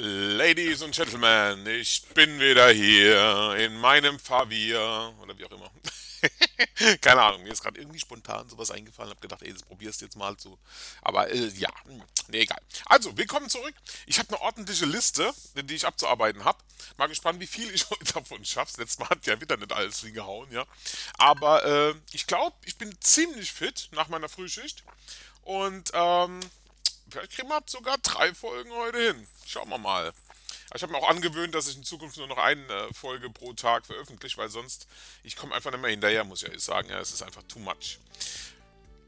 Ladies and Gentlemen, ich bin wieder hier in meinem Favier oder wie auch immer. Keine Ahnung, mir ist gerade irgendwie spontan sowas eingefallen. Hab gedacht, ey, das probierst jetzt mal zu. Aber äh, ja, nee, egal. Also, willkommen zurück. Ich habe eine ordentliche Liste, die ich abzuarbeiten habe. Mal gespannt, wie viel ich heute davon schaffe. Letztes Mal hat ja wieder nicht alles hingehauen, ja. Aber äh, ich glaube, ich bin ziemlich fit nach meiner Frühschicht. Und ähm, vielleicht kriegen wir sogar drei Folgen heute hin. Schauen wir mal. Ich habe mir auch angewöhnt, dass ich in Zukunft nur noch eine Folge pro Tag veröffentliche, weil sonst, ich komme einfach nicht mehr hinterher, muss ich ehrlich sagen. Ja, es ist einfach too much.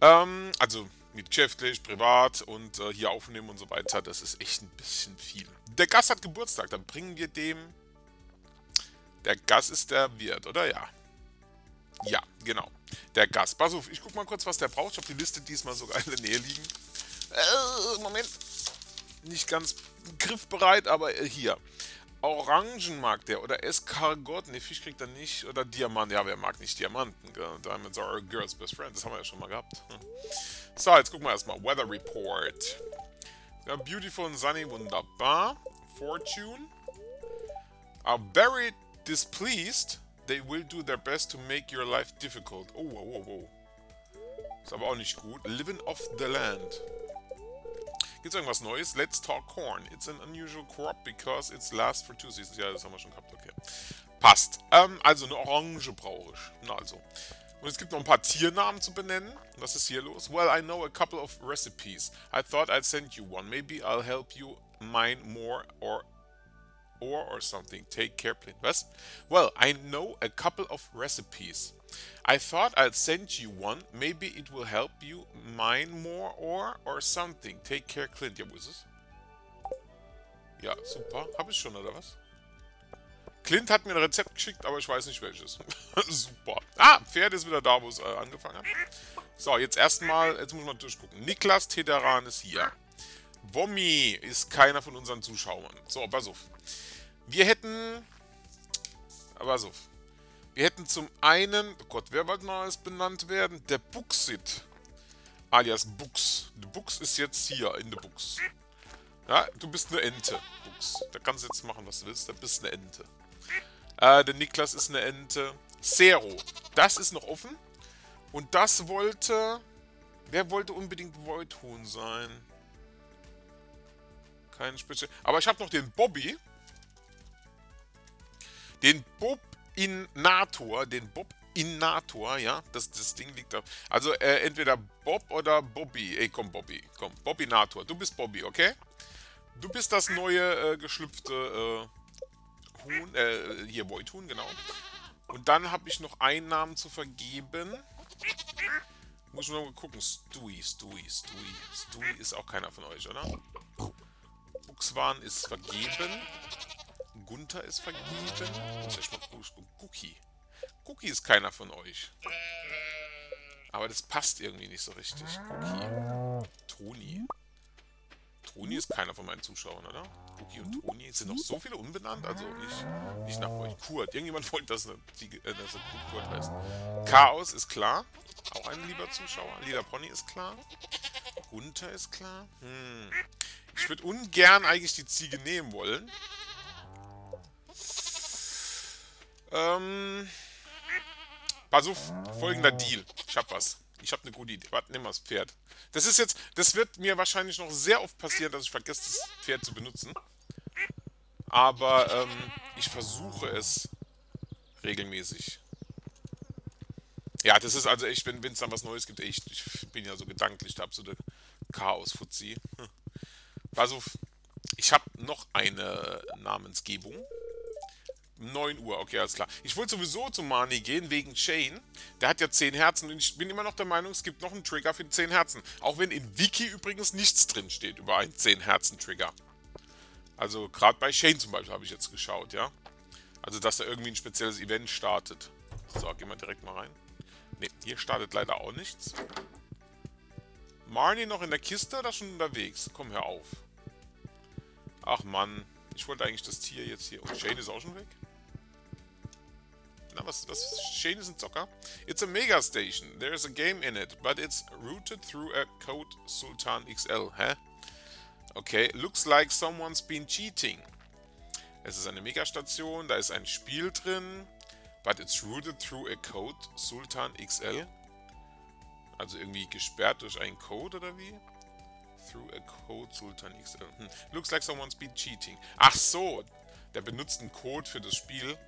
Ähm, also mit geschäftlich, privat und äh, hier aufnehmen und so weiter, das ist echt ein bisschen viel. Der Gast hat Geburtstag, dann bringen wir dem... Der Gast ist der Wirt, oder? Ja. Ja, genau. Der Gast. Pass auf, ich guck mal kurz, was der braucht. Ich habe die Liste diesmal sogar in der Nähe liegen. Äh, Moment. Nicht ganz griffbereit, aber äh, hier. Orangen mag der oder Escargot. Ne, Fisch kriegt er nicht. Oder Diamant. Ja, wer mag nicht Diamanten? Diamonds are a girl's best friend. Das haben wir ja schon mal gehabt. Hm. So, jetzt gucken wir erstmal. Weather Report. Ja, beautiful and sunny, wunderbar. Fortune. Are very displeased. They will do their best to make your life difficult. Oh, wow, wow, wow. Ist aber auch nicht gut. Living off the land. Gibt's irgendwas Neues? Let's talk corn. It's an unusual crop because it's last for two seasons. Ja, das haben wir schon gehabt, okay. Passt. Ähm, also eine Orange brauche ich. Na also. Und es gibt noch ein paar Tiernamen zu benennen. Was ist hier los? Well, I know a couple of recipes. I thought I'd send you one. Maybe I'll help you mine more or or or something. Take care, please. Was? Well, I know a couple of recipes. I thought I'd send you one. Maybe it will help you mine more or or something. Take care, Clint. Ja, wo ist es? Ja, super. Habe ich schon, oder was? Clint hat mir ein Rezept geschickt, aber ich weiß nicht welches. super. Ah, Pferd ist wieder da, wo es äh, angefangen hat. So, jetzt erstmal, jetzt muss man durchgucken. Niklas Tederan ist hier. Wommi ist keiner von unseren Zuschauern. So, pass auf. Wir hätten... Pass auf. Wir hätten zum einen... Oh Gott, wer wollte noch alles benannt werden? Der Buxit. Alias Bux. Der Bux ist jetzt hier in der Bux. Ja, du bist eine Ente, Bux. Da kannst du jetzt machen, was du willst. Da bist eine Ente. Äh, der Niklas ist eine Ente. Zero. Das ist noch offen. Und das wollte... Wer wollte unbedingt Voidhuhn sein? Kein Spezial. Aber ich habe noch den Bobby. Den Bob Inator. Den Bob Inator, ja. Das, das Ding liegt da. Also äh, entweder Bob oder Bobby. Ey, komm, Bobby. Komm, Bobinator. Du bist Bobby, okay? Du bist das neue äh, geschlüpfte äh, Huhn. Äh, hier, Voidhuhn, genau. Und dann habe ich noch einen Namen zu vergeben. Muss ich mal gucken. Stewie, Stewie, Stewie. Stewie ist auch keiner von euch, oder? Buxwan ist vergeben. Gunther ist vergeben. Muss ich mal gucken. Cookie. Cookie ist keiner von euch. Aber das passt irgendwie nicht so richtig. Cookie. Toni. Toni ist keiner von meinen Zuschauern, oder? Cookie und Toni. Es sind noch so viele unbenannt, also nicht, nicht nach euch. Kurt. Irgendjemand wollte, dass eine, äh, dass eine Kurt heißt. Chaos ist klar. Auch ein lieber Zuschauer. Lila Pony ist klar. Gunther ist klar. Hm. Ich würde ungern eigentlich die Ziege nehmen wollen. Ähm. Auf, folgender Deal. Ich hab was. Ich hab eine gute Idee. Warte, nimm mal das Pferd. Das ist jetzt, das wird mir wahrscheinlich noch sehr oft passieren, dass ich vergesse, das Pferd zu benutzen. Aber ähm, ich versuche es regelmäßig. Ja, das ist also echt, wenn es dann was Neues gibt, echt, ich bin ja so gedanklich der absolute Chaos-Fuzzi. Auf, ich habe noch eine Namensgebung. 9 Uhr, okay, alles klar. Ich wollte sowieso zu Mani gehen, wegen Shane. Der hat ja 10 Herzen und ich bin immer noch der Meinung, es gibt noch einen Trigger für die 10 Herzen. Auch wenn in Wiki übrigens nichts drin steht über einen 10 Herzen Trigger. Also gerade bei Shane zum Beispiel habe ich jetzt geschaut, ja. Also dass da irgendwie ein spezielles Event startet. So, gehen wir direkt mal rein. Ne, hier startet leider auch nichts. Marnie noch in der Kiste oder schon unterwegs? Komm, hör auf. Ach Mann, ich wollte eigentlich das Tier jetzt hier... Und Shane ist auch schon weg? Na, was, was? Shane ist ein Zocker? It's a mega station. There's a game in it, but it's routed through a code Sultan XL. Hä? Okay, looks like someone's been cheating. Es ist eine Megastation, da ist ein Spiel drin. But it's routed through a code, Sultan XL. Also irgendwie gesperrt durch einen Code oder wie? Through a code, Sultan XL. Hm. Looks like someone's been cheating. Ach so, der benutzt einen Code für das Spiel,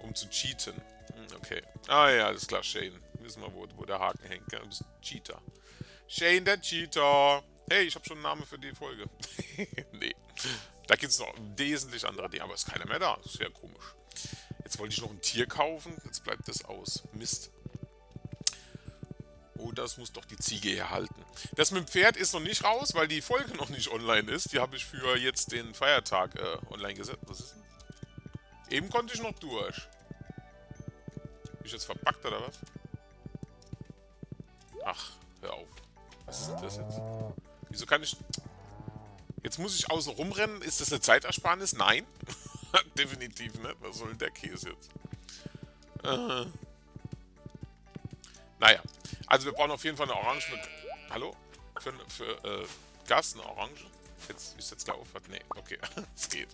um zu cheaten. Hm, okay. Ah ja, alles klar, Shane. Wissen wir, wo, wo der Haken hängt. Du bist Cheater. Shane der Cheater. Hey, ich habe schon einen Namen für die Folge. nee. Da gibt es noch wesentlich andere Dinge, aber ist keiner mehr da. Das ist komisch. Jetzt wollte ich noch ein Tier kaufen. Jetzt bleibt das aus. Mist. Oh, das muss doch die Ziege herhalten. Das mit dem Pferd ist noch nicht raus, weil die Folge noch nicht online ist. Die habe ich für jetzt den Feiertag äh, online gesetzt. Was ist? Eben konnte ich noch durch. Bin ich jetzt verpackt oder was? Ach, hör auf. Was ist das jetzt? Wieso kann ich... Jetzt muss ich außen rumrennen. Ist das eine Zeitersparnis? Nein. Definitiv nicht. Was soll der Käse jetzt? Äh. Naja. Also wir brauchen auf jeden Fall eine Orange mit... Hallo? Für, für äh, Gas eine Orange? Jetzt ist jetzt gleich aufhört. Nee, okay. es geht.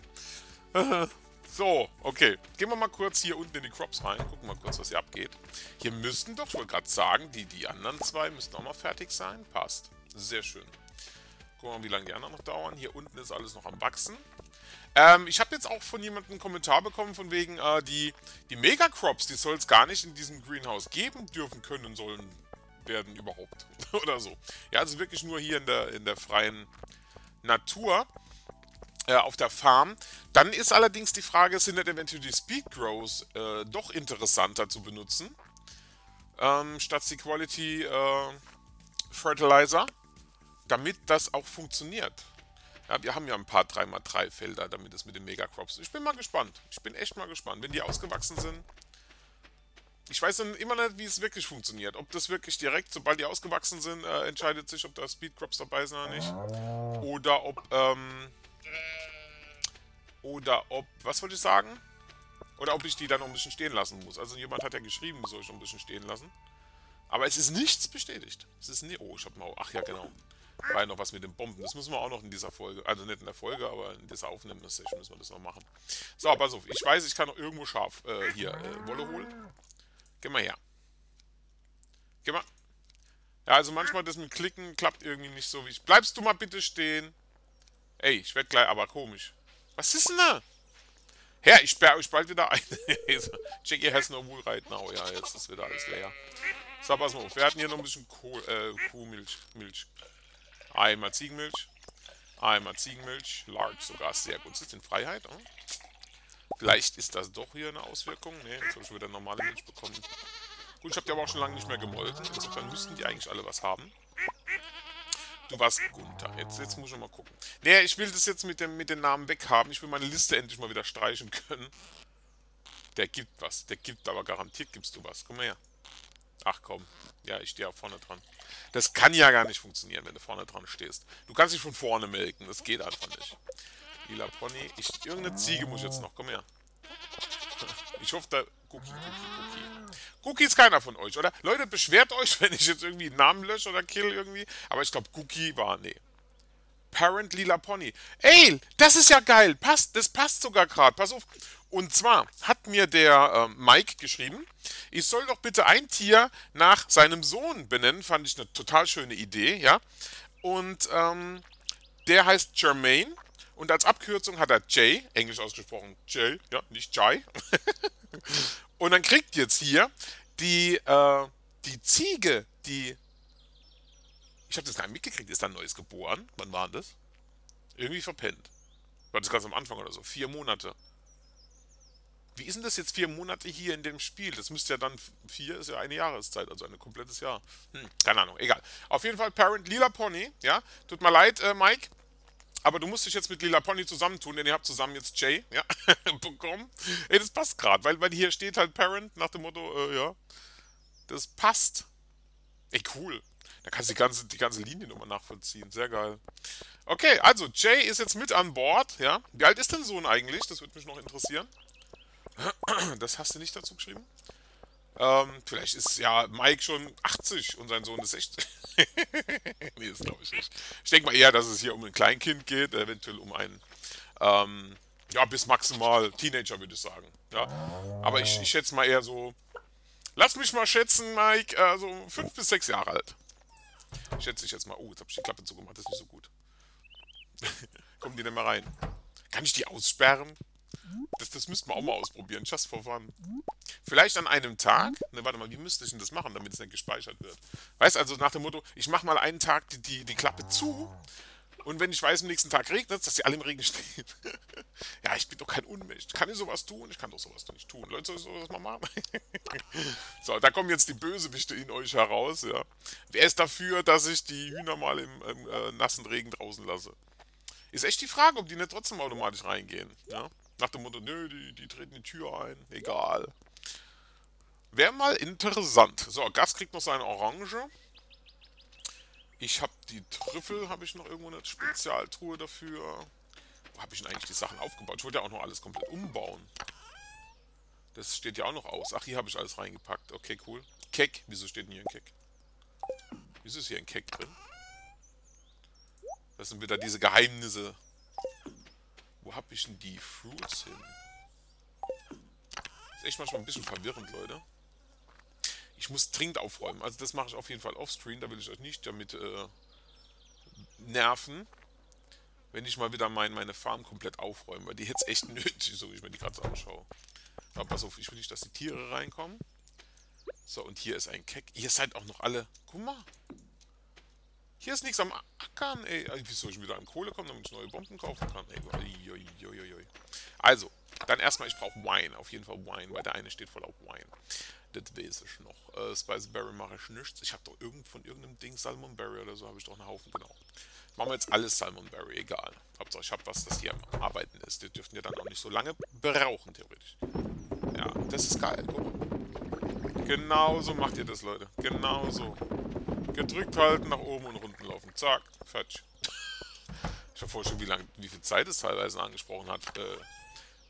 so, okay. Gehen wir mal kurz hier unten in die Crops rein. Gucken mal kurz, was hier abgeht. Hier müssten doch, ich wollte gerade sagen, die, die anderen zwei müssten auch mal fertig sein. Passt. Sehr schön. Gucken wir mal, wie lange die anderen noch dauern. Hier unten ist alles noch am Wachsen. Ähm, ich habe jetzt auch von jemandem einen Kommentar bekommen, von wegen, äh, die, die Megacrops, die soll es gar nicht in diesem Greenhouse geben dürfen, können, sollen werden überhaupt. Oder so. Ja, also wirklich nur hier in der, in der freien Natur. Äh, auf der Farm. Dann ist allerdings die Frage, sind nicht eventuell die Speed Grows äh, doch interessanter zu benutzen? Ähm, statt die Quality äh, Fertilizer damit das auch funktioniert. Ja, wir haben ja ein paar 3x3 Felder, damit es mit den Megacrops. Ich bin mal gespannt. Ich bin echt mal gespannt. Wenn die ausgewachsen sind. Ich weiß dann immer nicht, wie es wirklich funktioniert. Ob das wirklich direkt, sobald die ausgewachsen sind, äh, entscheidet sich, ob da Speedcrops dabei sind oder nicht. Oder ob, ähm, Oder ob, was wollte ich sagen? Oder ob ich die dann noch ein bisschen stehen lassen muss. Also jemand hat ja geschrieben, soll ich noch ein bisschen stehen lassen. Aber es ist nichts bestätigt. Es ist nie. Oh, ich hab mal. Ach ja, genau. War ja noch was mit den Bomben. Das müssen wir auch noch in dieser Folge. Also nicht in der Folge, aber in dieser Aufnahmesession müssen wir das noch machen. So, pass auf. Ich weiß, ich kann noch irgendwo scharf äh, hier äh, Wolle holen. Geh mal her. Geh mal. Ja, also manchmal das mit Klicken klappt irgendwie nicht so wie ich. Bleibst du mal bitte stehen. Ey, ich werde gleich aber komisch. Was ist denn da? Herr, ich sperre euch bald wieder ein. Jackie has no wool right now. Ja, jetzt ist wieder alles leer. So, pass mal auf. Wir hatten hier noch ein bisschen Kohl, äh, Kuhmilch. Milch. Einmal Ziegenmilch. Einmal Ziegenmilch. Large sogar. Sehr gut. Das in Freiheit? Oh? Vielleicht ist das doch hier eine Auswirkung. Ne, jetzt habe ich wieder normale Milch bekommen. Gut, ich habe die aber auch schon lange nicht mehr gemolken. Insofern müssten die eigentlich alle was haben. Du warst Gunther. Jetzt, jetzt muss ich mal gucken. Ne, ich will das jetzt mit, dem, mit den Namen weghaben. Ich will meine Liste endlich mal wieder streichen können. Der gibt was. Der gibt aber garantiert gibst du was. Komm her. Ach komm. Ja, ich stehe auch vorne dran. Das kann ja gar nicht funktionieren, wenn du vorne dran stehst. Du kannst dich von vorne melken. Das geht einfach nicht. Lila Pony. Ich, irgendeine Ziege muss ich jetzt noch. Komm her. Ich hoffe, da... Cookie, Cookie, Cookie. Cookie ist keiner von euch, oder? Leute, beschwert euch, wenn ich jetzt irgendwie einen Namen lösche oder kill irgendwie. Aber ich glaube, Cookie war... Nee. Parent Lila Pony. Ey, das ist ja geil. Passt, das passt sogar gerade. Pass auf. Und zwar hat mir der äh, Mike geschrieben, ich soll doch bitte ein Tier nach seinem Sohn benennen. Fand ich eine total schöne Idee, ja. Und ähm, der heißt Jermaine. Und als Abkürzung hat er Jay, englisch ausgesprochen Jay, ja, nicht Jai. und dann kriegt jetzt hier die, äh, die Ziege, die. Ich habe das gar nicht mitgekriegt, ist da ein neues geboren? Wann war das? Irgendwie verpennt. War das ganz am Anfang oder so? Vier Monate. Wie ist denn das jetzt vier Monate hier in dem Spiel? Das müsste ja dann, vier ist ja eine Jahreszeit, also ein komplettes Jahr. Hm, keine Ahnung, egal. Auf jeden Fall Parent Lila Pony, ja. Tut mir leid, äh, Mike. Aber du musst dich jetzt mit Lila Pony zusammentun, denn ihr habt zusammen jetzt Jay, ja, bekommen. Ey, das passt gerade, weil, weil hier steht halt Parent nach dem Motto, äh, ja. Das passt. Ey, cool. Da kannst du die ganze, die ganze Linie nochmal nachvollziehen. Sehr geil. Okay, also Jay ist jetzt mit an Bord, ja. Wie alt ist denn Sohn eigentlich? Das würde mich noch interessieren. Das hast du nicht dazu geschrieben? Ähm, vielleicht ist ja Mike schon 80 und sein Sohn ist 60. nee, das glaube ich nicht. Ich denke mal eher, dass es hier um ein Kleinkind geht, eventuell um einen, ähm, ja, bis maximal Teenager, würde ich sagen. Ja. Aber ich, ich schätze mal eher so, lass mich mal schätzen, Mike, äh, so 5 bis 6 Jahre alt. Schätze ich jetzt mal. Oh, jetzt habe ich die Klappe zugemacht, das ist nicht so gut. Kommen die denn mal rein? Kann ich die aussperren? Das, das müssten wir auch mal ausprobieren, just for fun. Vielleicht an einem Tag, ne, warte mal, wie müsste ich denn das machen, damit es nicht gespeichert wird? Weißt also nach dem Motto, ich mache mal einen Tag die, die, die Klappe zu und wenn ich weiß, am nächsten Tag regnet dass die alle im Regen stehen. ja, ich bin doch kein Unmensch. Kann ich sowas tun? Ich kann doch sowas nicht tun. Leute, soll ich sowas mal machen? so, da kommen jetzt die Bösewichte in euch heraus, ja. Wer ist dafür, dass ich die Hühner mal im, im äh, nassen Regen draußen lasse? Ist echt die Frage, ob die nicht trotzdem automatisch reingehen, ja. Nach dem Motto, nö, die, die treten die Tür ein. Egal. Wäre mal interessant. So, Gas kriegt noch seine Orange. Ich habe die Trüffel, habe ich noch irgendwo eine Spezialtruhe dafür. Wo habe ich denn eigentlich die Sachen aufgebaut? Ich wollte ja auch noch alles komplett umbauen. Das steht ja auch noch aus. Ach, hier habe ich alles reingepackt. Okay, cool. Keck. Wieso steht denn hier ein Keck? Wieso ist hier ein Keck drin? Das sind wieder diese Geheimnisse. Wo habe ich denn die Fruits hin? ist echt manchmal ein bisschen verwirrend, Leute. Ich muss dringend aufräumen. Also das mache ich auf jeden Fall offscreen. Da will ich euch nicht damit äh, nerven. Wenn ich mal wieder mein, meine Farm komplett aufräume. Weil die jetzt echt nötig, so wie ich mir die gerade anschaue. Aber pass auf, ich will nicht, dass die Tiere reinkommen. So, und hier ist ein Keck. Ihr seid auch noch alle... Guck mal. Hier ist nichts am Ackern, ey. Wie soll ich wieder an Kohle kommen, damit ich neue Bomben kaufen kann? Ey, also, dann erstmal, ich brauche Wine. Auf jeden Fall Wine, weil der eine steht voll auf Wine. Das weiß ich noch. Äh, Spiceberry mache ich nichts. Ich habe doch irgend von irgendeinem Ding Salmonberry oder so, habe ich doch einen Haufen, genau. Machen wir jetzt alles Salmonberry, egal. Hauptsache ich habe was, das hier am Arbeiten ist. Die dürften ja dann auch nicht so lange brauchen, theoretisch. Ja, das ist geil, guck mal. Genau so macht ihr das, Leute. Genau so. Gedrückt halten, nach oben und runter. Zack, fertig. Ich habe vorher schon, wie, lang, wie viel Zeit es teilweise angesprochen hat, äh,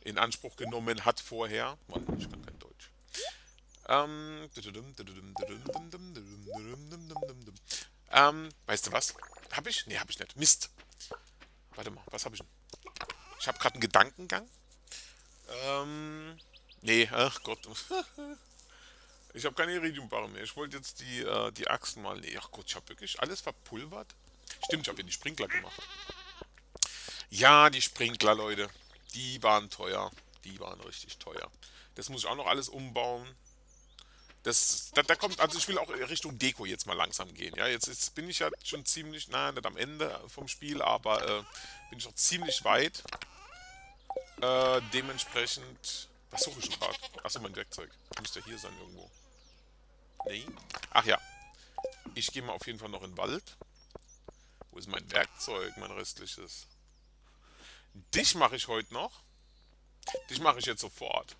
in Anspruch genommen hat vorher. Mann, ich kann kein Deutsch. Ähm, ähm, weißt du was? Hab ich? Nee, hab ich nicht. Mist. Warte mal, was hab ich denn? Ich habe gerade einen Gedankengang. Ähm, nee, ach Gott. Ich habe keine Iridiumbarre mehr. Ich wollte jetzt die, äh, die Achsen mal... Nee, ach Gott, ich habe wirklich alles verpulvert. Stimmt, ich habe ja die Sprinkler gemacht. Ja, die Sprinkler, Leute. Die waren teuer. Die waren richtig teuer. Das muss ich auch noch alles umbauen. Das, da, da, kommt, also ich will auch Richtung Deko jetzt mal langsam gehen. Ja, jetzt, jetzt bin ich ja schon ziemlich, na, nicht am Ende vom Spiel, aber äh, bin ich noch ziemlich weit. Äh, dementsprechend, was suche ich gerade? Achso, mein Werkzeug. Müsste hier sein irgendwo. Nee. Ach ja. Ich gehe mal auf jeden Fall noch in den Wald. Wo ist mein Werkzeug, mein restliches? Dich mache ich heute noch. Dich mache ich jetzt sofort.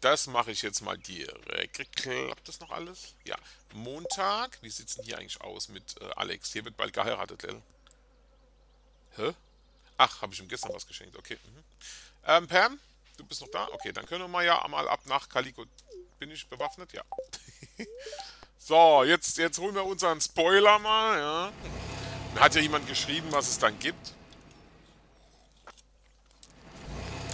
Das mache ich jetzt mal direkt. Klappt das noch alles? Ja. Montag. Wie sieht es denn hier eigentlich aus mit äh, Alex? Hier wird bald geheiratet, Lil. Hä? Ach, habe ich ihm gestern was geschenkt. Okay. Mhm. Ähm, Pam, du bist noch da? Okay, dann können wir mal ja mal ab nach Calico bin ich bewaffnet? Ja. so, jetzt, jetzt holen wir unseren Spoiler mal, ja. Hat ja jemand geschrieben, was es dann gibt.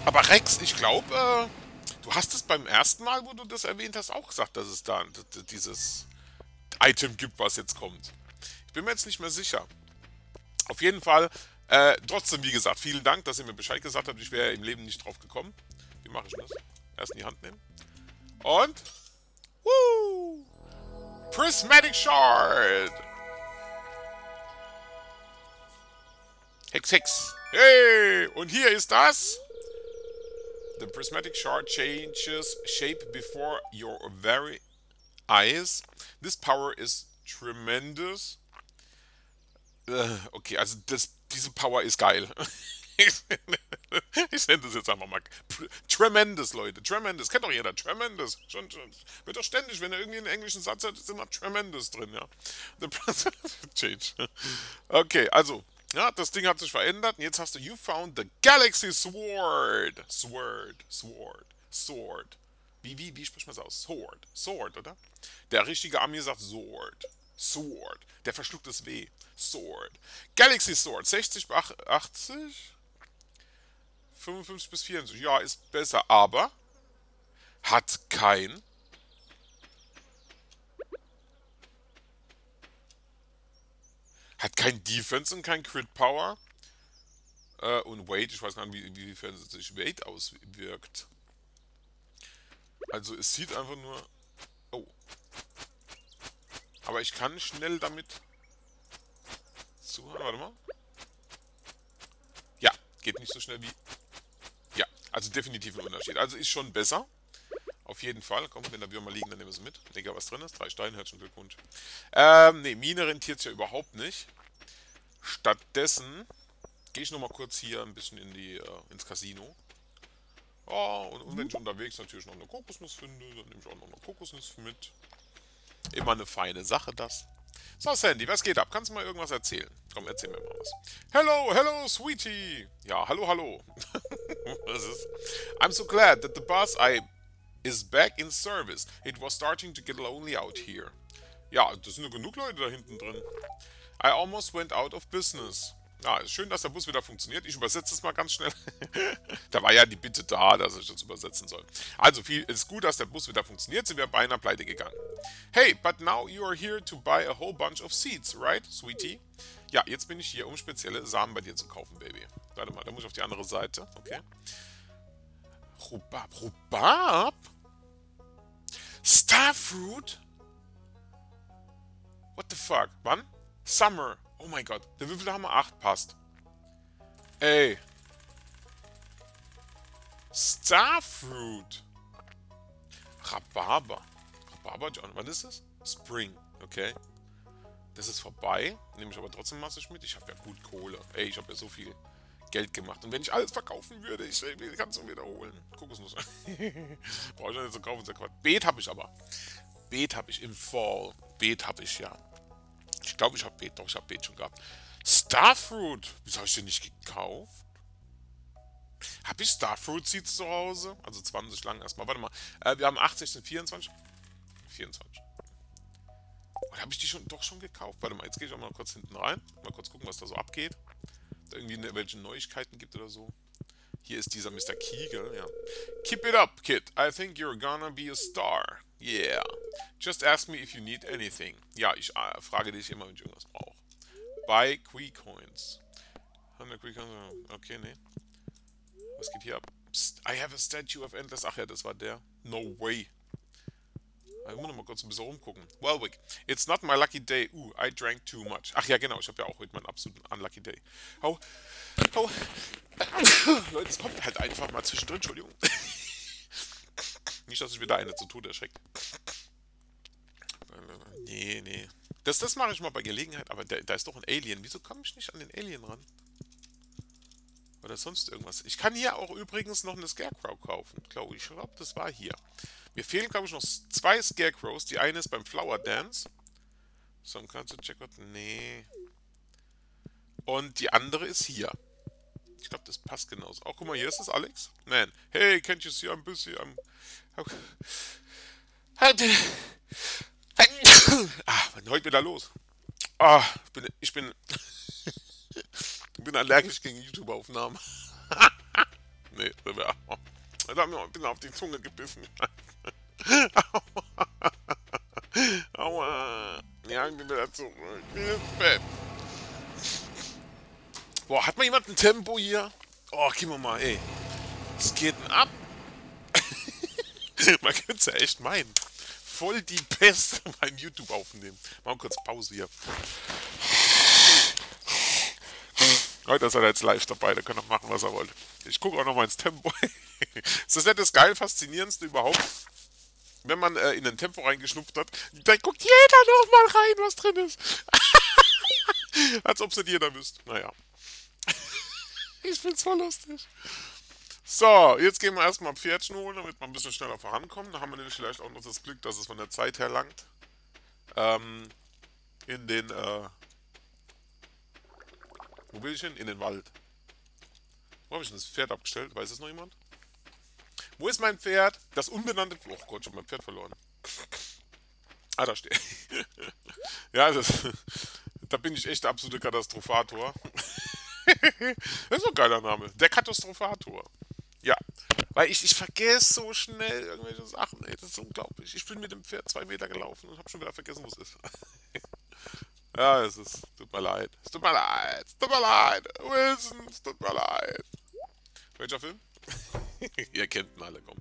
Aber Rex, ich glaube, äh, du hast es beim ersten Mal, wo du das erwähnt hast, auch gesagt, dass es da dieses Item gibt, was jetzt kommt. Ich bin mir jetzt nicht mehr sicher. Auf jeden Fall, äh, trotzdem, wie gesagt, vielen Dank, dass ihr mir Bescheid gesagt habt. Ich wäre im Leben nicht drauf gekommen. Wie mache ich das? Erst in die Hand nehmen. Und. Woo! Prismatic Shard! Hex, Hex. Hey! Und hier ist das. The prismatic shard changes shape before your very eyes. This power is tremendous. Uh, okay, also das, diese Power ist geil. ich nenne das jetzt einfach mal. Tremendous, Leute. Tremendous. Kennt doch jeder. Tremendous. Schon, schon. Wird doch ständig, wenn er irgendwie einen englischen Satz hat, ist immer Tremendous drin, ja. The Change. Okay, also. Ja, das Ding hat sich verändert und jetzt hast du You found the Galaxy Sword. Sword. Sword. Sword. Wie, wie, wie spricht man das aus? Sword. Sword, oder? Der richtige Ami sagt Sword. Sword. Der verschluckt das W. Sword. Galaxy Sword. 60 bis 80? 55 bis 64. Ja, ist besser, aber hat kein hat kein Defense und kein Crit Power. Äh, und Weight, ich weiß gar nicht, wie, inwiefern sich Weight auswirkt. Also es sieht einfach nur... Oh. Aber ich kann schnell damit... Zuhören, warte mal. Ja, geht nicht so schnell wie... Also definitiv ein Unterschied. Also ist schon besser. Auf jeden Fall. Komm, wenn da wir mal liegen, dann nehmen wir sie mit. Egal, was drin ist. Drei Steine, herzlichen Glückwunsch. Ähm, ne, Mine rentiert es ja überhaupt nicht. Stattdessen gehe ich nochmal kurz hier ein bisschen in die, äh, ins Casino. Oh, und, und, wenn ich unterwegs natürlich noch eine Kokosnuss finde, dann nehme ich auch noch eine Kokosnuss mit. Immer eine feine Sache, das. So, Sandy, was geht ab? Kannst du mal irgendwas erzählen? Komm, erzähl mir mal was. Hello, hello, sweetie. Ja, hallo, hallo. was ist? I'm so glad that the bus I is back in service. It was starting to get lonely out here. Ja, das sind nur genug Leute da hinten drin. I almost went out of business. Ja, schön, dass der Bus wieder funktioniert. Ich übersetze es mal ganz schnell. da war ja die Bitte da, dass ich das übersetzen soll. Also, viel ist gut, dass der Bus wieder funktioniert. Sind wir beinahe pleite gegangen. Hey, but now you are here to buy a whole bunch of seeds, right, sweetie? Ja, jetzt bin ich hier, um spezielle Samen bei dir zu kaufen, Baby. Warte mal, da muss ich auf die andere Seite. Okay. Rubab. Rubab? Starfruit? What the fuck? Wann? Summer. Oh mein Gott. Der wir 8 passt. Ey. Starfruit. Rhabarber. Rhabarber, John. Was ist das? Spring. Okay. Das ist vorbei. Nehme ich aber trotzdem massig mit. Ich habe ja gut Kohle. Ey, ich habe ja so viel Geld gemacht. Und wenn ich alles verkaufen würde, ich kann es nur wiederholen. Kokosnuss. Brauche ich nicht zu kaufen, Beet habe ich aber. Beet habe ich im Fall. Beet habe ich ja. Glaube, ich habe Beet. Doch, ich habe Beet schon gehabt. Starfruit. Wieso habe ich den nicht gekauft? Habe ich Starfruit Seeds zu Hause? Also 20 lang erstmal. Warte mal. Äh, wir haben 80, sind 24. 24. Oder habe ich die schon doch schon gekauft? Warte mal, jetzt gehe ich auch mal kurz hinten rein. Mal kurz gucken, was da so abgeht irgendwie ne, welche Neuigkeiten gibt oder so. Hier ist dieser Mr. Kegel, ja. Keep it up, kid. I think you're gonna be a star. Yeah. Just ask me if you need anything. Ja, ich äh, frage dich immer, wenn ich irgendwas brauche. Buy Quee Coins. 100 Quee Coins. Okay, nee. Was geht hier ab? Psst, I have a statue of Endless. Ach ja, das war der. No way. Ich muss noch mal kurz ein bisschen rumgucken. Welwick, it's not my lucky day. Ooh, I drank too much. Ach ja, genau, ich habe ja auch heute meinen absoluten unlucky day. Oh, oh. Leute, es kommt halt einfach mal zwischendrin, Entschuldigung. Nicht, dass ich wieder eine zu Tode erschreckt. Nee, nee. Das, das mache ich mal bei Gelegenheit, aber da, da ist doch ein Alien. Wieso komme ich nicht an den Alien ran? Oder sonst irgendwas. Ich kann hier auch übrigens noch eine Scarecrow kaufen, glaube ich. Ich glaube, das war hier. Mir fehlen, glaube ich, noch zwei Scarecrows. Die eine ist beim Flower Dance. So, kannst du check out? Nee. Und die andere ist hier. Ich glaube, das passt genauso. Auch, guck mal, hier ist das Alex. Man, hey, can't you see I'm busy? I'm... Ah, wann heute wieder los? Ah, ich bin... Ich bin, ich bin allergisch gegen YouTube-Aufnahmen. nee, das wäre... Ich bin auf die Zunge gebissen. Aua. Ja, ich bin wieder zurück. Ich bin Bett. Boah, hat mal jemand ein Tempo hier? Oh, gib mir mal, ey. Es geht denn ab? Man könnte es ja echt meinen. Voll die Pest beim YouTube aufnehmen. Machen kurz Pause hier. Heute ist er jetzt live dabei, da kann er machen, was er wollte. Ich gucke auch noch mal ins Tempo. Ist das nicht das geil faszinierendste überhaupt? wenn man äh, in ein Tempo reingeschnupft hat, dann guckt jeder noch mal rein, was drin ist. Als ob es nicht jeder wüsste. Naja. ich find's voll lustig. So, jetzt gehen wir erstmal Pferdchen holen, damit wir ein bisschen schneller vorankommen. Da haben wir nämlich vielleicht auch noch das Glück, dass es von der Zeit her langt. Ähm, in den, äh, wo will ich hin? In den Wald. Wo habe ich denn das Pferd abgestellt? Weiß es noch jemand? Wo ist mein Pferd? Das unbenannte... Oh Gott, ich hab mein Pferd verloren. Ah, da steht. ja, das, da bin ich echt der absolute Katastrophator. das ist ein geiler Name. Der Katastrophator. Ja, weil ich, ich vergesse so schnell irgendwelche Sachen. Ey, das ist unglaublich. Ich bin mit dem Pferd zwei Meter gelaufen und habe schon wieder vergessen, wo es ist. ja, es ist. Tut mir leid. Es tut mir leid. Es tut mir leid. Wilson, es tut mir leid. Welcher Film? Ihr kennt ihn alle, komm.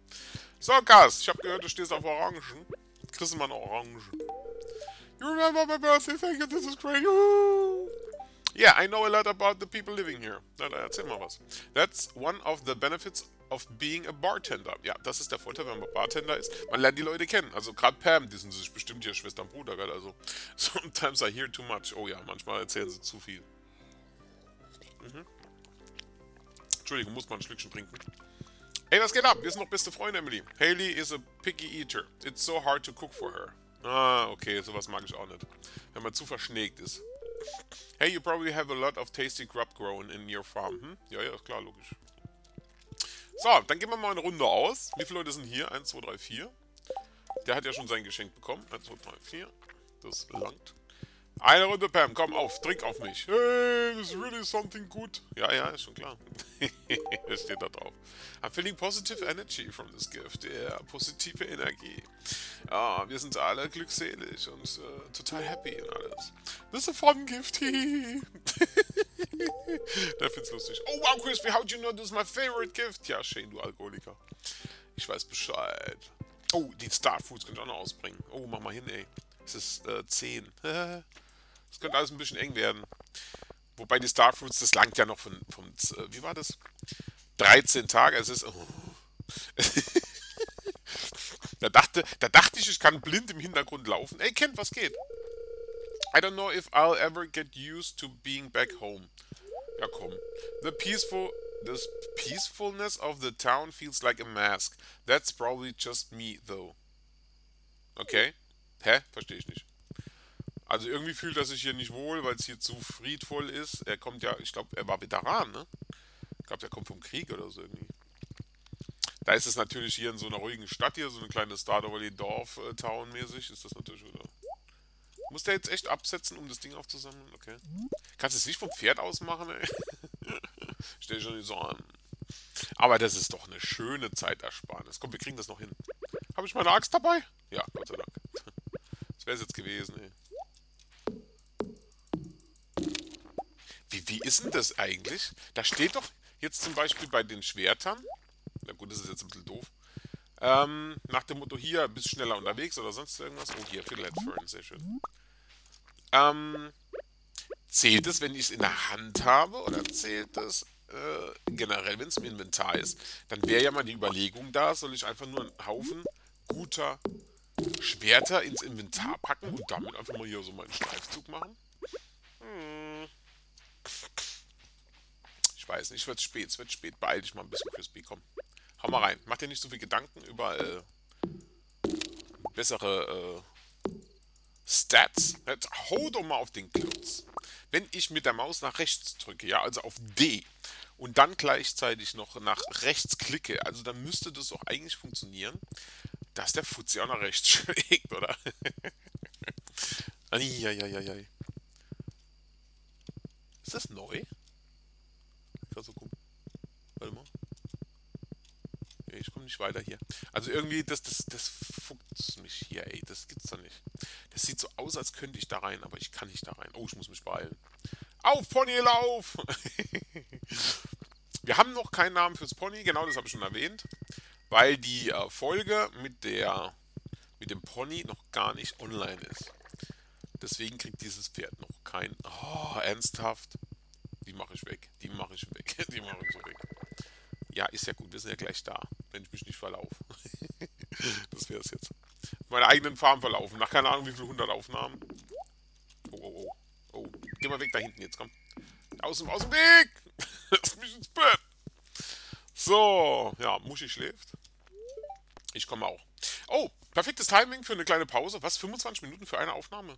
So, Gas, ich habe gehört, du stehst auf Orangen. Kriegst du mal eine Orange. You remember my birthday? Thank you, this is great. Yeah, I know a lot about the people living here. Na, erzähl mal was. That's one of the benefits of being a bartender. Ja, das ist der Vorteil, wenn man Bartender ist. Man lernt die Leute kennen. Also gerade Pam, die sind sich bestimmt ihre Schwester und Bruder, gell? Also, sometimes I hear too much. Oh ja, manchmal erzählen sie zu viel. Mhm. Entschuldigung, muss man ein Schlückchen trinken. Hey, was geht ab? Wir sind noch beste Freunde, Emily. Haley is a picky eater. It's so hard to cook for her. Ah, okay, sowas mag ich auch nicht. Wenn man zu verschnägt ist. Hey, you probably have a lot of tasty grub grown in your farm. Hm? Ja, ja, ist klar, logisch. So, dann gehen wir mal eine Runde aus. Wie viele Leute sind hier? 1, 2, 3, 4. Der hat ja schon sein Geschenk bekommen. 1, 2, 3, 4. Das langt. Eine Runde, Pam. Komm auf, trink auf mich. Hey, this is really something good. Ja, ja, ist schon klar. das steht da drauf. I'm feeling positive energy from this gift. Ja, yeah, positive Energie. Ah, wir sind alle glückselig und uh, total happy und alles. This is a fun gift. Der find's lustig. Oh wow, Crispy, how do you know this is my favorite gift? Ja, Shane, du Alkoholiker. Ich weiß Bescheid. Oh, die Starfoods könnt ihr auch noch ausbringen. Oh, mach mal hin, ey. Es ist äh, 10. Das könnte alles ein bisschen eng werden. Wobei die Starfruits, das langt ja noch von, von äh, wie war das? 13 Tage. Es ist. Oh. da, dachte, da dachte ich, ich kann blind im Hintergrund laufen. Ey, Kent, was geht? I don't know if I'll ever get used to being back home. Ja, komm. The peaceful the peacefulness of the town feels like a mask. That's probably just me, though. Okay. Hä? Verstehe ich nicht. Also irgendwie fühlt er sich hier nicht wohl, weil es hier zu friedvoll ist. Er kommt ja, ich glaube, er war Veteran, ne? Ich glaube, er kommt vom Krieg oder so irgendwie. Da ist es natürlich hier in so einer ruhigen Stadt hier, so eine kleine Stardew Valley Dorf-Town mäßig, ist das natürlich wieder. Muss der jetzt echt absetzen, um das Ding aufzusammeln? Okay. Kannst du es nicht vom Pferd aus machen, ey? Stell schon nicht so an. Aber das ist doch eine schöne Zeitersparnis. Komm, wir kriegen das noch hin. Habe ich meine Axt dabei? Ja, Gott sei Dank. Das wäre es jetzt gewesen, ey. Wie, wie ist denn das eigentlich? Da steht doch jetzt zum Beispiel bei den Schwertern, na gut, das ist jetzt ein bisschen doof, ähm, nach dem Motto hier, bist schneller unterwegs oder sonst irgendwas. Oh, hier, Fiddlehead Fern, sehr schön. Ähm, zählt es, wenn ich es in der Hand habe oder zählt es äh, generell, wenn es im Inventar ist? Dann wäre ja mal die Überlegung da, soll ich einfach nur einen Haufen guter Schwerter ins Inventar packen und damit einfach mal hier so meinen Streifzug machen? Ich weiß nicht, es wird spät, es wird spät. Beeil dich mal ein bisschen, Crispy, komm. Hau mal rein. Mach dir nicht so viel Gedanken über äh, bessere äh, Stats. Jetzt hau doch mal auf den Klotz. Wenn ich mit der Maus nach rechts drücke, ja, also auf D, und dann gleichzeitig noch nach rechts klicke, also dann müsste das doch eigentlich funktionieren, dass der Fuzzi auch nach rechts schlägt, oder? Eieieiei. Ist das neu? Ich so gucken. Warte mal. Ich komme nicht weiter hier. Also irgendwie, das, das, das fuckt mich hier, ey. Das gibt's doch nicht. Das sieht so aus, als könnte ich da rein, aber ich kann nicht da rein. Oh, ich muss mich beeilen. Auf, Pony, lauf! Wir haben noch keinen Namen fürs Pony, genau das habe ich schon erwähnt. Weil die äh, Folge mit der mit dem Pony noch gar nicht online ist. Deswegen kriegt dieses Pferd noch kein... Oh, ernsthaft? Die mache ich weg. Die mache ich weg. Die mache ich so weg. Ja, ist ja gut. Wir sind ja gleich da. Wenn ich mich nicht verlaufe. das wäre es jetzt. Meine eigenen Farm verlaufen. Nach keine Ahnung wie viel 100 Aufnahmen. Oh, oh, oh. Oh, geh mal weg da hinten jetzt, komm. Aus dem, aus dem Weg! Lass mich ins Bett! So, ja, Muschi schläft. Ich komme auch. Oh, perfektes Timing für eine kleine Pause. Was, 25 Minuten für eine Aufnahme?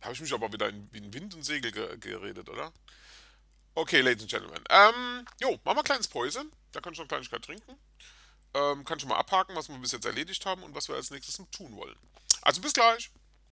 Habe ich mich aber wieder in, in Wind und Segel ge geredet, oder? Okay, Ladies and Gentlemen. Ähm, jo, machen wir ein kleines Päuschen. Da kann ich noch eine Kleinigkeit trinken. ähm, kann schon mal abhaken, was wir bis jetzt erledigt haben und was wir als nächstes tun wollen. Also bis gleich.